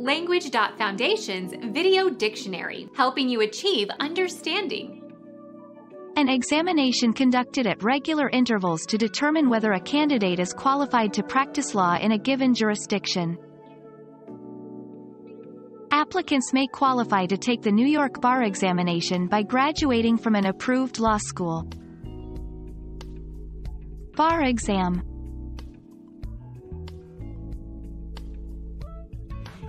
Language.Foundation's Video Dictionary, helping you achieve understanding. An examination conducted at regular intervals to determine whether a candidate is qualified to practice law in a given jurisdiction. Applicants may qualify to take the New York bar examination by graduating from an approved law school. Bar exam